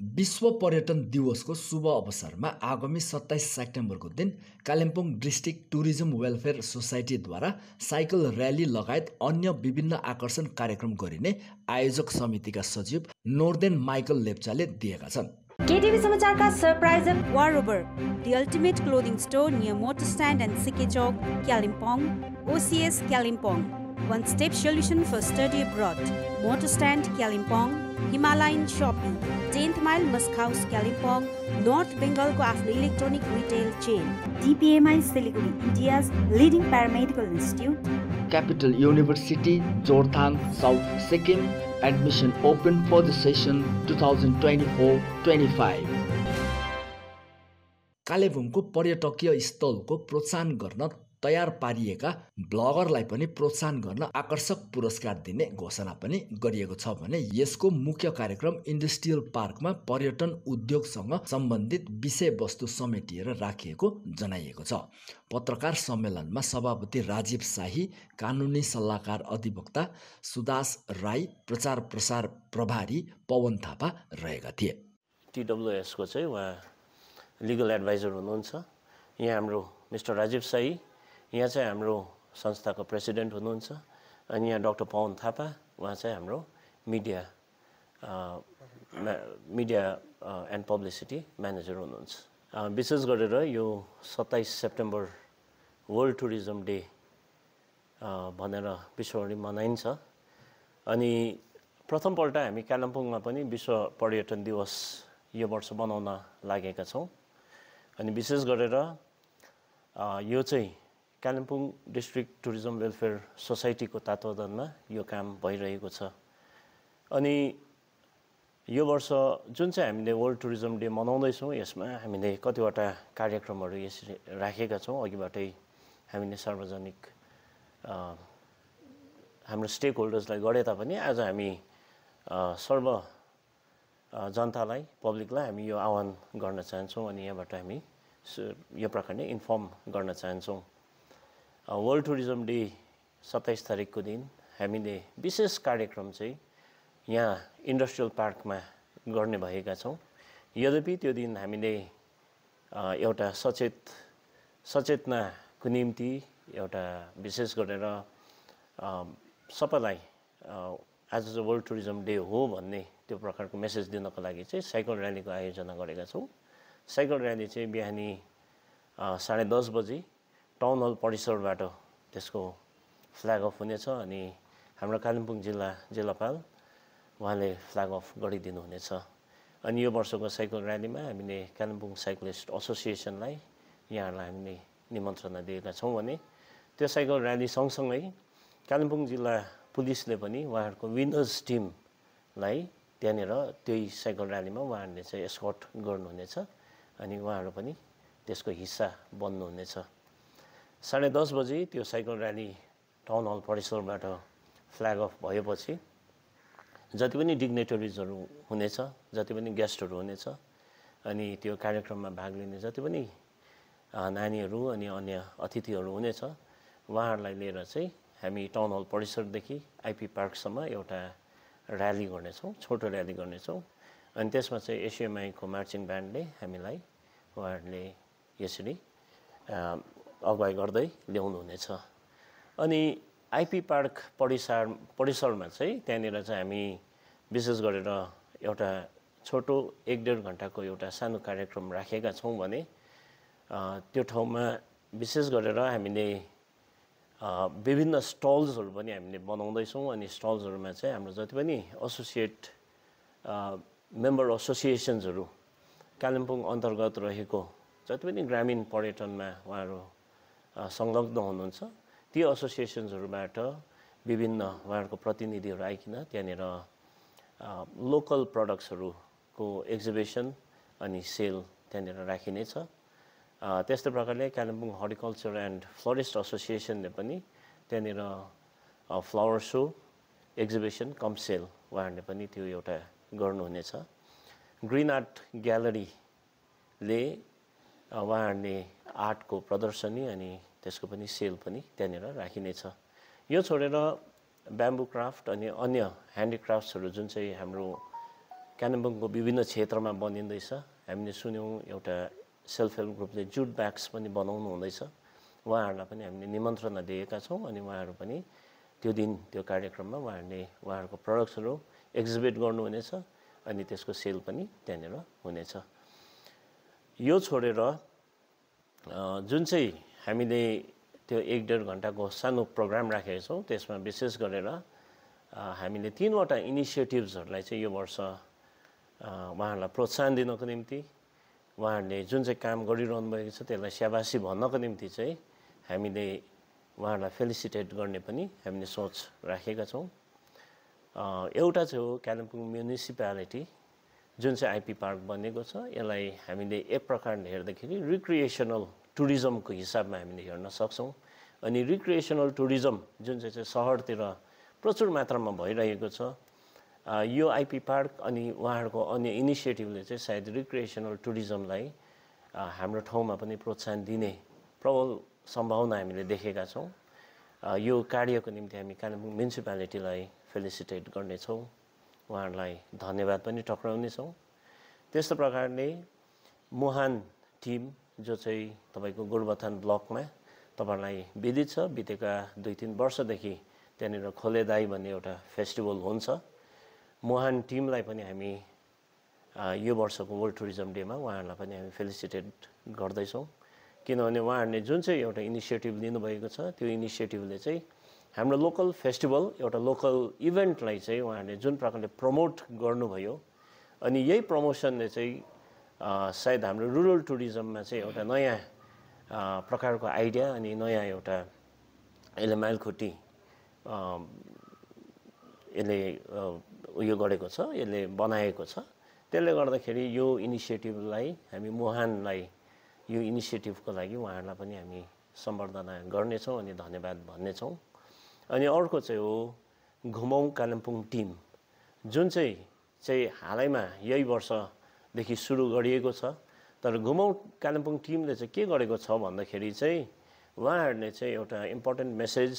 विश्व पर्यटन दिवसको शुभ अवसरमा आगामी सत्ताइस सेप्टेम्बरको दिन कालिम्पोङ डिस्ट्रिक्ट टुरिज्म वेलफेयर सोसाइटीद्वारा साइकल र्याली लगायत अन्य विभिन्न आकर्षण कार्यक्रम गरिने आयोजक समितिका सचिव नोर्देन माइकल लेप्चाले दिएका छन्। केटिभी समाचारका surprise wardrobe the ultimate clothing store near motor stand and C K Kalimpong oasis Kalimpong one step solution for study broad motor stand Kalimpong Himalayan shopping tenth mile musk house Kalimpong north बेङ्गलको आफ्नो electronic retail chain DPMI Siliguri India's leading paramedical institute capital university Jorethang south Sikkim admission open for the session two thousand twenty four twenty five कालेबुङको पर्यटकीय स्थलको प्रोत्साहन गर्न तयार पारिएका ब्लगरलाई पनि प्रोत्साहन गर्न आकर्षक पुरस्कार दिने घोषणा पनि गरिएको छ भने यसको मुख्य कार्यक्रम इन्डस्ट्रियल पार्कमा पर्यटन उद्योगसँग सम्बन्धित विषयवस्तु समेटिएर राखिएको जनाइएको छ। पत्रकार सम्मेलनमा सभापति राजीव शाही कानुनी सल्लाहकार अधिवक्ता सुदास राई प्रचार प्रसार प्रभारी पवन थापा रहेका थिए। टिडब्लुएसको चाहिँ उहाँ लिगल एडभाइजर हुनुहुन्छ। यहाँ हाम्रो मिस्टर राजीव साई यहाँ चाहिँ हाम्रो संस्थाको प्रेसिडेन्ट हुनुहुन्छ अनि यहाँ डक्टर पवन थापा उहाँ चाहिँ हाम्रो media media and publicity manager हुनुहुन्छ। विशेष गरेर यो सत्ताइस सेप्टेम्बर वर्ल्ड टुरिज्म डे भनेर विश्वभरि मनाइन्छ। अनि प्रथमपल्ट हामी कालिम्पोङमा पनि विश्व पर्यटन दिवस यो वर्ष बनाउन लागेका छौँ। अनि विशेष गरेर यो चाहिँ कालिम्पोङ डिस्ट्रिक्ट टुरिज्म वेलफेयर सोसाइटीको तत्त्वावधानमा यो काम भइरहेको छ। अनि यो वर्ष जुन चाहिँ हामीले वर्ल्ड टुरिज्म डे मनाउँदैछौँ यसमा हामीले कतिवटा कार्यक्रमहरू यसरी राखेका छौँ। अघिबाटै हामीले सार्वजनिक हाम्रो स्टेक होल्डर्सलाई गरे तापनि आज हामी सर्व जनतालाई पब्लिकलाई हामी यो आह्वान गर्न चाहन्छौँ। अनि यहाँबाट हामी यो प्रकारले इन्फर्म गर्न चाहन्छौँ। वर्ल्ड टुरिज्म डे सत्ताइस तारिकको दिन हामीले विशेष कार्यक्रम चाहिँ यहाँ इन्डस्ट्रियल पार्कमा गर्ने भएका छौँ। यद्यपि त्यो दिन हामीले एउटा सचेत सचेतनाको निम्ति एउटा विशेष गरेर सबैलाई आज चाहिँ वर्ल्ड टुरिज्म डे हो भन्ने त्यो प्रकारको मेसेज दिनको लागि चाहिँ साइकल र्यालीको आयोजना गरेका छौँ। साइकल र्याली चाहिँ बिहानी साढे दस बजी टाउन हल परिसरबाट त्यसको फ्ल्याग अफ हुनेछ अनि हाम्रो कालिम्पोङ जिल्ला जिल्लापाल उहाँले फ्ल्याग अफ गरिदिनु हुनेछ। अनि यो वर्षको साइकल र्यालीमा हामीले कालिम्पोङ साइक्लिस्ट एसोसिएसनलाई यहाँहरूलाई हामीले निमन्त्रणा दिएका छौँ भने त्यो साइकल र्याली सँगसँगै कालिम्पोङ जिल्ला पुलिसले पनि उहाँहरूको विनर्स टिमलाई त्यहाँनिर त्यही साइकल र्यालीमा उहाँहरूले चाहिँ एस्कर्ट गर्नुहुनेछ अनि उहाँहरू पनि त्यसको हिस्सा बन्नुहुनेछ। साढे दस बजी त्यो साइकल र्याली टाउन हल परिसरबाट फ्ल्याग अफ भएपछि जति पनि डिग्नेटरिजहरू हुनेछ जति पनि गेस्टहरू हुनेछ अनि त्यो कार्यक्रममा भाग लिने जति पनि नानीहरू अनि अन्य अतिथिहरू हुनेछ उहाँहरूलाई लिएर चाहिँ हामी टाउन हल परिसरदेखि आइपी पार्कसम्म एउटा र्याली गर्नेछौँ छोटो र्याली गर्नेछौँ अनि त्यसमा चाहिँ एसिएमआईको मार्चिङ ब्यान्डले हामीलाई उहाँहरूले यसरी अगुवाई गर्दै ल्याउनुहुनेछ। अनि आइपी पार्क परिसर परिसरमा चाहिँ त्यहाँनिर चाहिँ हामी विशेष गरेर एउटा छोटो एक डेढ घन्टाको एउटा सानो कार्यक्रम राखेका छौँ भने त्यो ठाउँमा विशेष गरेर हामीले विभिन्न स्टल्सहरू पनि हामीले बनाउँदैछौँ। अनि स्टल्सहरूमा चाहिँ हाम्रो जति पनि एसोसिएट मेम्बर एसोसिएसन्सहरू कालिम्पोङ अन्तर्गत रहेको जति पनि ग्रामीण पर्यटनमा उहाँहरू संलग्न हुनुहुन्छ। ती एसोसिएसन्सहरूबाट विभिन्न उहाँहरूको प्रतिनिधिहरू आइकन त्यहाँनिर लोकल प्रडक्ट्सहरूको एक्जिबिसन अनि सेल त्यहाँनिर राखिनेछ त्यस्तै प्रकारले कालिम्पोङ हर्टिकल्चर एन्ड फ्लोरिस्ट एसोसिएसनले पनि त्यहाँनिर flower show exhibition cum sale उहाँहरूले पनि त्यो एउटा गर्नुहुनेछ। ग्रिन आर्ट ग्यालरीले उहाँहरूले आर्टको प्रदर्शनी अनि त्यसको पनि सेल पनि त्यहाँनिर राखिनेछ यो छोडेर ब्याम्बु क्राफ्ट अनि अन्य ह्यान्डिक्राफ्ट्सहरू जुन चाहिँ हाम्रो कालिम्पोङको विभिन्न क्षेत्रमा बनिँदैछ हामीले सुन्यौँ एउटा सेल्फ हेल्प ग्रुपले जुट ब्याग्स पनि बनाउनु हुँदैछ। उहाँहरूलाई पनि हामीले निमन्त्रणा दिएका छौँ अनि उहाँहरू पनि त्यो दिन त्यो कार्यक्रममा उहाँहरूले उहाँहरूको प्रडक्ट्सहरू एक्जिबिट गर्नुहुनेछ अनि त्यसको सेल पनि त्यहाँनिर हुनेछ। यो छोडेर जुन चाहिँ हामीले त्यो एक डेढ घन्टाको सानो प्रोग्राम राखेका छौँ। त्यसमा विशेष गरेर हामीले तिनवटा इनिसिएटिभ्सहरूलाई चाहिँ यो वर्ष उहाँहरूलाई प्रोत्साहन दिनको निम्ति उहाँहरूले जुन चाहिँ काम गरिरहनु भएको छ त्यसलाई स्याबासी भन्नको निम्ति चाहिँ हामीले उहाँहरूलाई फेलिसिटेट गर्ने पनि हामीले सोच राखेका छौँ। एउटा चाहिँ हो कालिम्पोङ म्युनिसिपालिटी जुन चाहिँ आइपी पार्क बनेको छ यसलाई हामीले एक प्रकारले हेर्दाखेरि रिक्रिएसनल टुरिज्मको हिसाबमा हामीले हेर्न सक्छौँ। अनि रिक्रिएसनल टुरिज्म जुन चाहिँ चाहिँ सहरतिर प्रचुर मात्रामा भइरहेको छ यो आइपी पार्क अनि उहाँहरूको अन्य इनिसिएटिभले चाहिँ सायद रिक्रिएसनल टुरिज्मलाई हाम्रो ठाउँमा पनि प्रोत्साहन दिने प्रबल सम्भावना हामीले देखेका छौँ। यो कार्यको निम्ति हामी कालिम्पोङ म्युनिसिपालिटीलाई फेलिसिटेट गर्नेछौँ। उहाँहरूलाई धन्यवाद पनि टक्राउनेछौँ। त्यस्तो प्रकारले मुहान टिम जो चाहिँ तपाईँको गोरुबथान ब्लकमा तपाईँहरूलाई विदित छ बितेका दुई तिन वर्षदेखि त्यहाँनिर खोलेदाई भन्ने एउटा फेस्टिभल हुन्छ। मुहान टिमलाई पनि हामी यो वर्षको वर्ल्ड टुरिज्म डेमा उहाँहरूलाई पनि हामी फेलिसिटेट गर्दैछौँ। किनभने उहाँहरूले जुन चाहिँ एउटा इनिसिएटिभ लिनुभएको छ त्यो इनिसिएटिभले चाहिँ हाम्रो लोकल फेस्टिभल एउटा लोकल इभेन्टलाई चाहिँ उहाँहरूले जुन प्रकारले प्रमोट गर्नुभयो अनि यही प्रमोसनले चाहिँ सायद हाम्रो रुरल टुरिज्ममा चाहिँ एउटा नयाँ प्रकारको आइडिया अनि नयाँ एउटा यसले माइलखुट्टी यसले उयो गरेको छ यसले बनाएको छ। त्यसले गर्दाखेरि यो इनिसिएटिभलाई हामी मुहानलाई यो इनिसिएटिभको लागि उहाँहरूलाई पनि हामी सम्बर्धना गर्नेछौँ अनि धन्यवाद भन्नेछौँ। अनि अर्को चाहिँ हो घुमाउँ कालिम्पोङ टिम। जुन चाहिँ चाहिँ हालैमा यही वर्षदेखि सुरु गरिएको छ। तर घुमाउँ कालिम्पोङ टिमले चाहिँ के गरेको छ भन्दाखेरि चाहिँ उहाँहरूले चाहिँ एउटा important message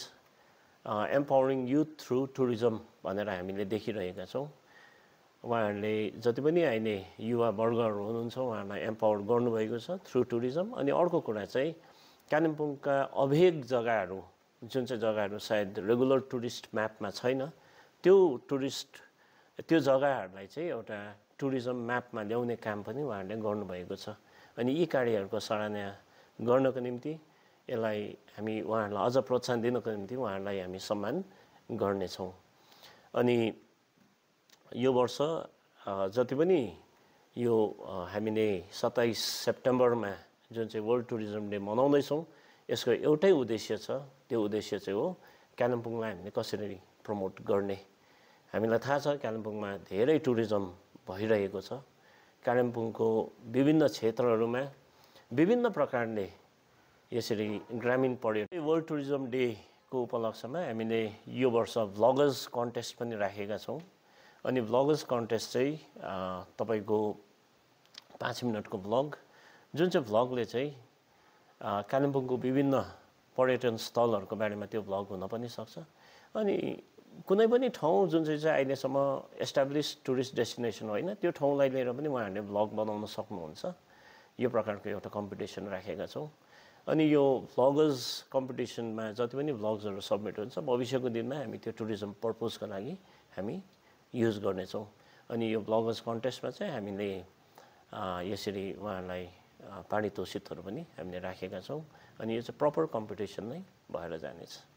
empowering youth through tourism भनेर हामीले देखिरहेका छौँ। उहाँहरूले जति पनि अहिले युवा वर्गहरू हुनुहुन्छ उहाँहरूलाई एम्पावर गर्नुभएको छ थ्रु टुरिज्म अनि अर्को कुरा चाहिँ कालिम्पोङका अभेग जग्गाहरू जुन चाहिँ जग्गाहरू सायद रेगुलर टुरिस्ट म्यापमा छैन त्यो टुरिस्ट त्यो जग्गाहरूलाई चाहिँ एउटा टुरिज्म म्यापमा ल्याउने काम पनि उहाँहरूले गर्नुभएको छ। अनि यी कार्यहरूको सराहना गर्नको निम्ति यसलाई हामी उहाँहरूलाई अझ प्रोत्साहन दिनको निम्ति उहाँहरूलाई हामी सम्मान गर्नेछौँ। अनि यो वर्ष जति पनि यो हामीले सत्ताइस सेप्टेम्बरमा जुन चाहिँ वर्ल्ड टुरिज्म डे मनाउँदैछौँ यसको एउटै उद्देश्य छ त्यो उद्देश्य चाहिँ हो कालिम्पोङलाई हामीले कसरी प्रमोट गर्ने। हामीलाई थाहा छ कालिम्पोङमा धेरै टुरिज्म भइरहेको छ। कालिम्पोङको विभिन्न क्षेत्रहरूमा विभिन्न प्रकारले यसरी ग्रामीण पर्यटन वर्ल्ड टुरिज्म डेको उपलक्ष्यमा हामीले यो वर्ष भ्लगर्स कन्टेस्ट पनि राखेका छौँ। अनि भ्लगर्स कन्टेस्ट चाहिँ तपाईँको पाँच मिनटको भ्लग जुन चाहिँ भ्लगले चाहिँ कालिम्पोङको विभिन्न पर्यटन स्थलहरूको बारेमा त्यो भ्लग हुन पनि सक्छ। अनि कुनै पनि ठाउँ जुन चाहिँ चाहिँ अहिलेसम्म एस्टाब्लिस टुरिस्ट डेस्टिनेसन होइन त्यो ठाउँलाई लिएर पनि उहाँहरूले भ्लग बनाउन सक्नुहुन्छ। यो प्रकारको एउटा कम्पिटिसन राखेका छौँ। अनि यो भ्लगर्स कम्पिटिसनमा जति पनि भ्लग्सहरू सब्मिट हुन्छ भविष्यको दिनमा हामी त्यो टुरिज्म पर्पोजको लागि हामी युज गर्नेछौँ। अनि यो ब्लगर्स कन्टेस्टमा चाहिँ हामीले यसरी उहाँहरूलाई पारितोषिकहरू पनि हामीले राखेका छौँ। अनि यो चाहिँ प्रपर कम्पिटिसन नै भएर जानेछ।